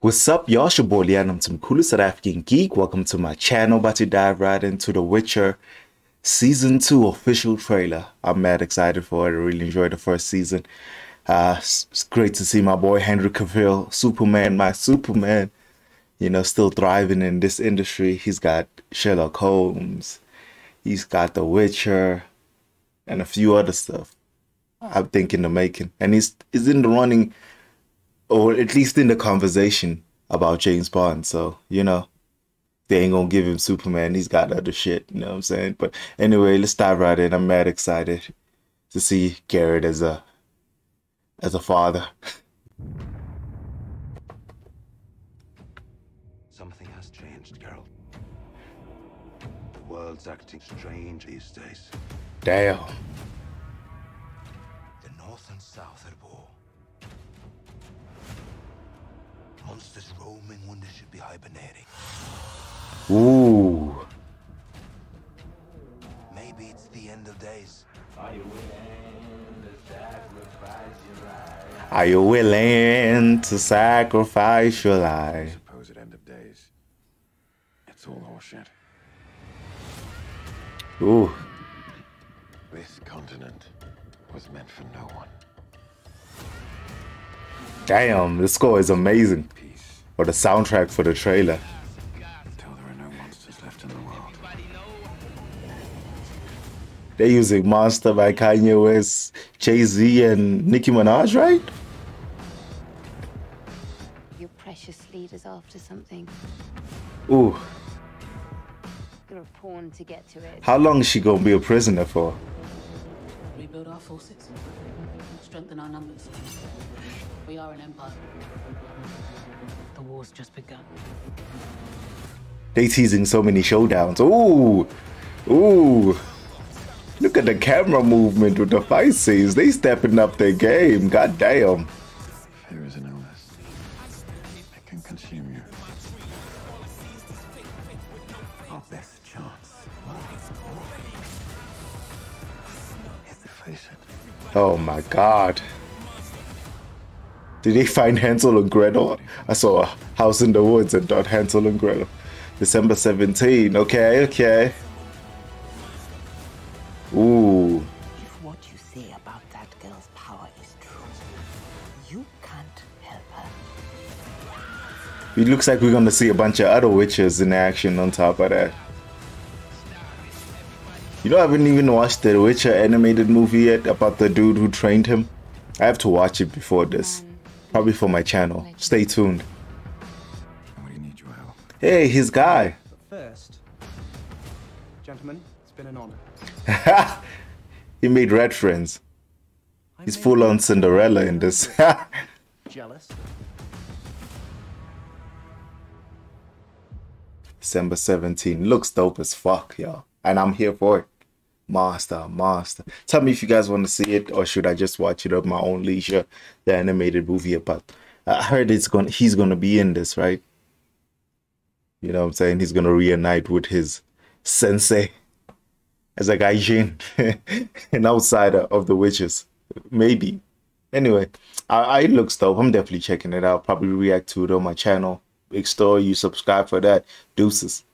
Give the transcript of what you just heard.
What's up, y'all? It's your. I'm some coolest South African geek. Welcome to my channel. About to dive right into The Witcher Season 2 official trailer. I'm mad excited for it. I really enjoyed the first season. Uh, it's, great to see my boy Henry Cavill, Superman, my Superman, you know, still thriving in this industry. He's got Sherlock Holmes, he's got The Witcher, and a few other stuff. I'm thinking the making. And he's, he's in the running or at least in the conversation about James Bond. So, you know, they ain't gonna give him Superman. He's got other shit, you know what I'm saying? But anyway, let's dive right in. I'm mad excited to see Geralt as a as a father. Something has changed, Geralt. The world's acting strange these days. Damn. The North and South at war. Monsters roaming when they should be hibernating. Ooh. Maybe it's the end of days. Are you willing to sacrifice your life? supposed end of days. It's all horseshit. Ooh. This continent was meant for no one. Damn, the score is amazing. Peace Or the soundtrack for the trailer. until there are no monsters left in the world. They're using Monster by Kanye West, Jay Z, and Nicki Minaj, right? Your precious leader's after something. Ooh. You're a pawn to get to it. How long is she gonna be a prisoner for? Rebuild our forces, strengthen our numbers. We are an empire. The war's just begun. They teasing so many showdowns. Ooh. Ooh. Look at the camera movement with the fight scenes. They stepping up their game. God damn. Fear is an illness. It can consume you. Our best chance Oh my god. Did they find Hansel and Gretel? I saw a house in the woods and thought Hansel and Gretel. December 17. Okay, okay. Ooh. If what you say about that girl's power is true, you can't help her. It looks like we're gonna see a bunch of other witches in action on top of that. You know, I haven't even watched the Witcher animated movie yet about the dude who trained him. I have to watch it before this. Probably for my channel. Stay tuned. Nobody needs your help. Hey, his guy. First, gentlemen, it's been an honor. he made red friends. He's full on Cinderella in this. jealous. December 17. Looks dope as fuck, y'all. And I'm here for it. Master, master. Tell me if you guys want to see it or should I just watch it at my own leisure? The animated movie about I heard it's gonna he's gonna be in this, right? You know what I'm saying? He's gonna reunite with his sensei as a gaijin, an outsider of the witches. Maybe. Anyway, I, I it looks dope. I'm definitely checking it out. Probably react to it on my channel. Big story. You subscribe for that. Deuces.